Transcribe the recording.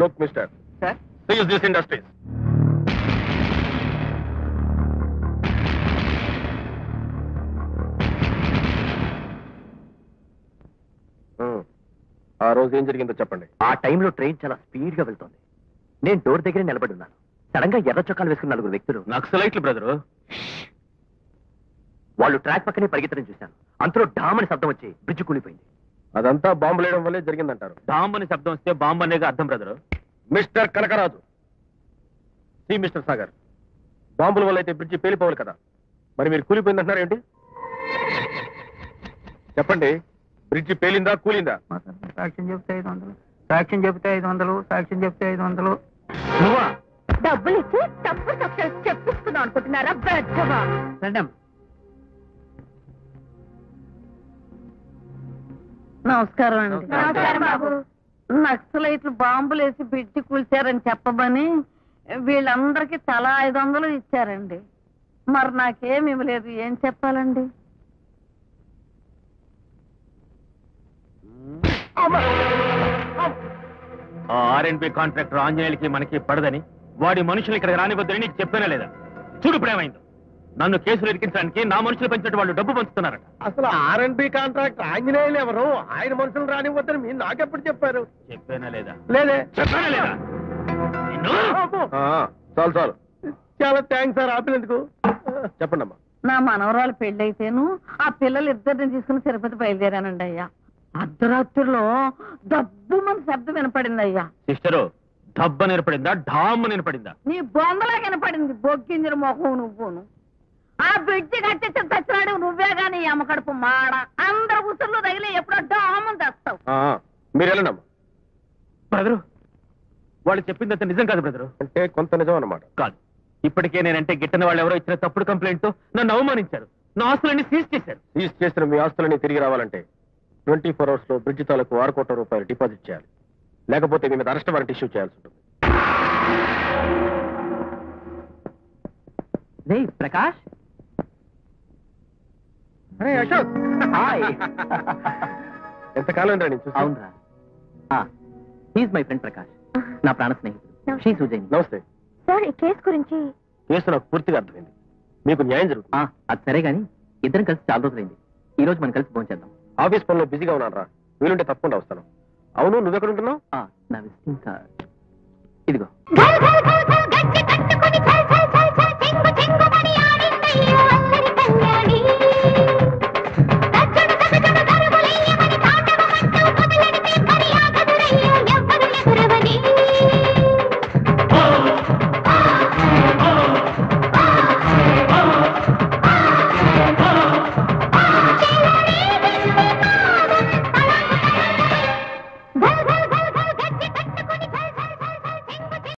Look mister sir seize this industries ఆ రోజు ఏం జరిగిందో చెప్పండి. ఆ టైంలో ట్రైన్ చాలా స్పీడ్గా వెళ్తోంది. నేను డోర్ దగ్గర నిలబడి ఉన్నాను. సడన్గా ఎర్ర చొక్కాలు వేసుకున్న నలుగురు వ్యక్తులు. నక్సలైట్లు బ్రదరు. వాళ్ళు ట్రాక్ పక్కనే పరిగెత్తడం చూశాను. అంతలో డామని శబ్దం వచ్చి బ్రిడ్జ్ కూలిపోయింది. అదంతా బాంబు లేయడం వల్లే జరిగిందంటారు. బాంబు అని శబ్దం వస్తే బాంబు అనేది అర్థం brother. Mister Kanakaraju. See mister Sagar. బాంబుల వల్ల అయితే బ్రిడ్జి పేలిపోవాలి కదా. మరి మీరు కూలిపోయిందంటున్నారు ఏంటి? చెప్పండి. బ్రిడ్జి పేలిందా కూలిందా? సాక్ష్యం చెప్తే ఐదు వందలు. సాక్ష్యం చెప్తే ఐదు వందలు సాక్ష్యం చెప్తే ఐదు వందలు. నువ్వా? డబ్బులు ఇచ్చి తప్పు చెప్పించుకుందాం అనుకుంటున్నారా నమస్కారం అండి. నమస్కారం. బాబు. నక్సలైట్లు బాంబులు వేసి బిడ్డి కూల్చారని చెప్పమని వీళ్ళందరికీ తలా ఐదు వందలు ఇచ్చారండి. మరి నాకేం ఇవ్వలేదు. ఏం చెప్పాలండి? ఆ ఆర్ఎన్బి కాంట్రాక్టర్ ఆంజనేయులకి మనకి పడదని వాడి మనుషులు ఇక్కడ రానివద్దని నీకు చెప్పానా లేదా? చూడు ఇప్పుడు ఏమైందో. నన్ను కేసులు ఇరికించడానికి నా మనుషులు పెంచినట్టు వాళ్ళు డబ్బు పంచుతున్నారట. అసలు ఆర్ఎన్బి కాంట్రాక్ట్ ఆంజనేయులు ఎవరు? ఆయన మనుషులు రానివ్వద్దని మీరు నాకెప్పుడు చెప్పారు? చెప్పానా లేదా? లేదే. చెప్పానా లేదా? చాలు చాలు. చాలా థ్యాంక్స్ సార్ ఆపినందుకు. చెప్పండి అమ్మా నా మనవరాలు పెళ్ళైతేను ఆ పిల్లలు ఇద్దరిని తీసుకుని తిరుపతి బయలుదేరానండి అయ్యా. అర్ధరాత్రిలో దబ్బు మన శబ్దం వినపడింది అయ్యా. సిస్టరు దబ్బ నిలబడిందా ఢామ్మ నిలబడిందా నీ బొందలా వినపడింది. బొగ్గించిన మొహం నువ్వును. ఆ బ్రిడ్జి కట్టించిన తెచ్చినాడు నువ్వే గాని అమ్మకడుపు మాడ. అందరు ఉసుళ్ళు తగిలి ఎప్పుడో డామని తెస్తావు. ఆ, మీరు వెళ్ళండి బ్రదరు వాళ్ళు చెప్పిందంత నిజం కాదు బ్రదరు. అంటే కొంత నిజం అన్నమాట. కాదు. ఇప్పటికే నేనంటే గిట్టని వాళ్ళు ఎవరో ఇచ్చిన తప్పుడు కంప్లైంట్తో నన్ను అవమానించారు. నా ఆస్తులన్నీ సీజ్ చేశారు. సీజ్ చేసిన మీ ఆస్తులని తిరిగి రావాలంటే ట్వంటీ ఫోర్ అవర్స్లో బ్రిడ్జ్ తాలూకు ఆరు కోట్ల రూపాయలు డిపాజిట్ చేయాలి. లేకపోతే మీ మీద అరెస్ట్ వారెంట్ ఇష్యూ చేయాల్సి ఉంటుంది. రే ప్రకాష్! అశోక్. హాయ్ ఎంతకాలం రా నేను చూసి అవునరా. హీస్ మై ఫ్రెండ్ ప్రకాష్ నా ప్రాణ స్నేహితుడు. షీ సుజైన్ నమస్తే. సార్ ఈ కేసు గురించి కేసు నాకు పూర్తిగా అర్థమైంది. మీకు న్యాయం జరుగుతుంది. అది సరే గాని ఇద్దరం కలిసి చాలా రోజులైంది. ఈ రోజు మనం కలిసి భోంచేద్దాం ఆఫీస్ పనిలో బిజీగా ఉన్నాను రా. వీలుంటే తప్పకుండా వస్తాను. అవును నువ్వెక్కడ ఉంటున్నావు? ఆ, నా విజిటింగ్ కార్డ్. ఇదిగో.